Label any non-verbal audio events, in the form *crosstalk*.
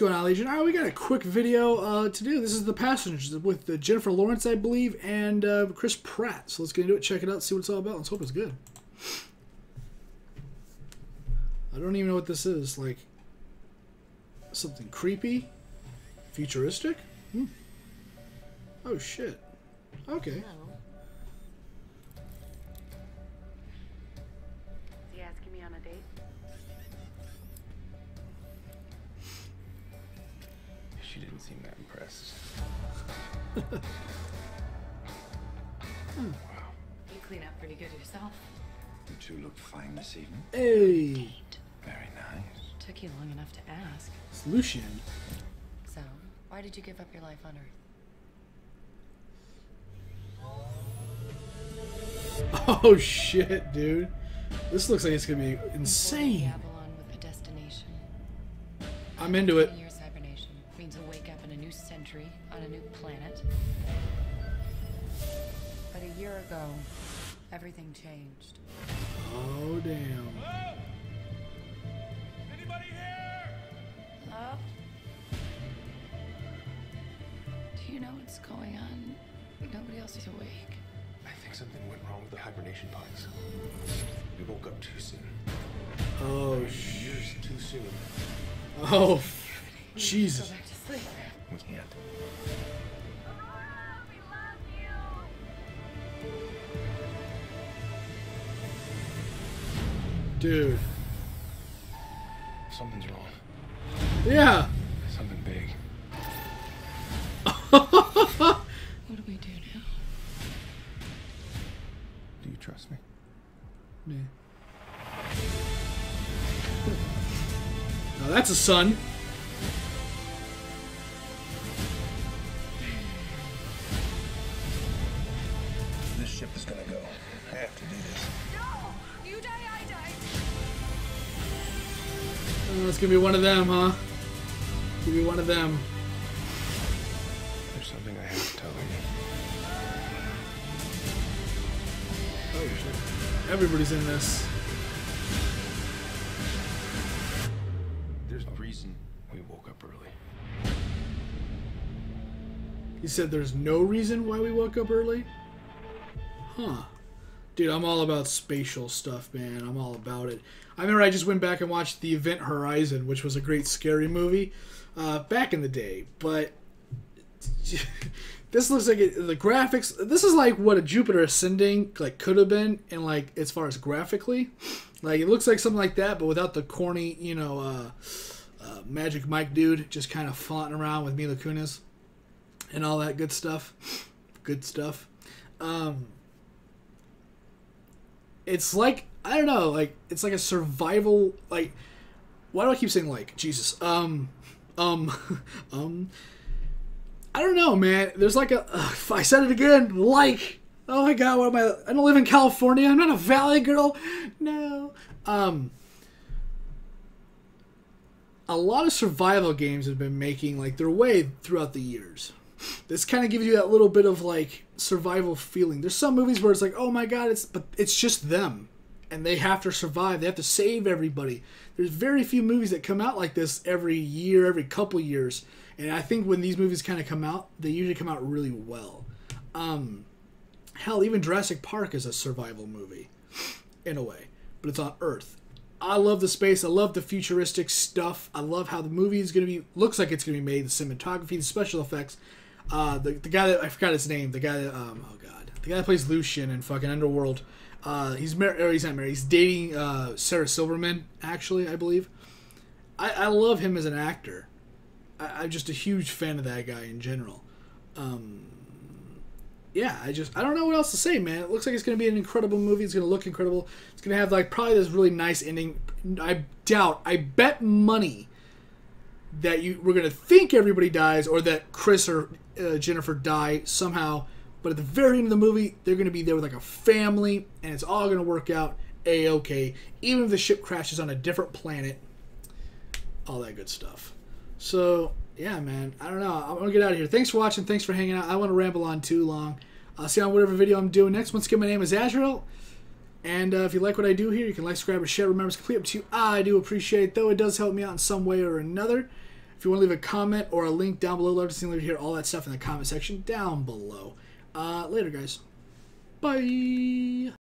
going on, Legion? All right, we got a quick video uh, to do. This is The Passengers with uh, Jennifer Lawrence, I believe, and uh, Chris Pratt. So let's get into it, check it out, see what it's all about. Let's hope it's good. I don't even know what this is. Like, something creepy? Futuristic? Hmm. Oh, shit. Okay. Is She didn't seem that impressed. Wow. You clean up pretty good yourself. You two look fine this evening. Hey, Very nice. Took you long enough to ask. it's Lucian. So, why did you give up your life on Earth? *laughs* Oh, shit, dude. This looks like it's gonna be insane. the Avalon with a destination. I'm into it. New century on a new planet. But a year ago, everything changed. Oh, damn. Anybody here? Hello? Do you know what's going on? Nobody else is awake. I think something went wrong with the hibernation pods. We woke up too soon. Oh, sh- Years too soon. oh, Jesus. We can't. Dude. Something's wrong. Yeah. Something big. *laughs* What do we do now? Do you trust me? Now that's a sun. Ship is gonna go. I have to do this. No! You die, I die! Uh, oh, it's gonna be one of them, huh? Gonna be one of them. There's something I have to tell you. Oh shit. Everybody's in this. There's a reason we woke up early. He said there's no reason why we woke up early. Huh. Dude, I'm all about spatial stuff, man. I'm all about it. I remember I just went back and watched The Event Horizon, which was a great scary movie uh, back in the day. But *laughs* this looks like it, the graphics. This is like what a Jupiter Ascending like could have been, and like as far as graphically, like it looks like something like that, but without the corny, you know, uh, uh, Magic Mike dude just kind of flaunting around with Mila Kunis and all that good stuff. Good stuff. Um, it's like I don't know, like it's like a survival. Like, why do I keep saying like Jesus? Um, um, *laughs* um. I don't know, man. There's like a. Uh, I said it again. Like, oh my god, what am I? I don't live in California. I'm not a Valley girl. No. Um. A lot of survival games have been making like their way throughout the years this kind of gives you that little bit of like survival feeling. There's some movies where it's like, oh my god, it's but it's just them, and they have to survive. They have to save everybody. There's very few movies that come out like this every year, every couple years, and I think when these movies kind of come out, they usually come out really well. Um, hell, even Jurassic Park is a survival movie, in a way, but it's on Earth. I love the space. I love the futuristic stuff. I love how the movie is going to be looks like it's going to be made. The cinematography, the special effects. Uh, the, the guy that I forgot his name. The guy that um oh god, the guy that plays Lucian in fucking Underworld. Uh, he's married. He's not married. He's dating uh, Sarah Silverman. Actually, I believe. I, I love him as an actor. I, I'm just a huge fan of that guy in general. Um, yeah, I just I don't know what else to say, man. It looks like it's gonna be an incredible movie. It's gonna look incredible. It's gonna have like probably this really nice ending. I doubt. I bet money that you we're gonna think everybody dies or that Chris or uh, Jennifer die somehow. But at the very end of the movie, they're gonna be there with like a family, and it's all gonna work out a okay. Even if the ship crashes on a different planet, all that good stuff. So yeah, man, I don't know. I'm gonna get out of here. Thanks for watching. Thanks for hanging out. I want to ramble on too long. I'll see you on whatever video I'm doing next. Once again, my name is Azrael. And uh, if you like what I do here, you can like, subscribe, or share. Remember, it's completely up to you. I do appreciate though. It does help me out in some way or another. If you want to leave a comment or a link down below, love to see you here. All that stuff in the comment section down below. Uh, later, guys. Bye.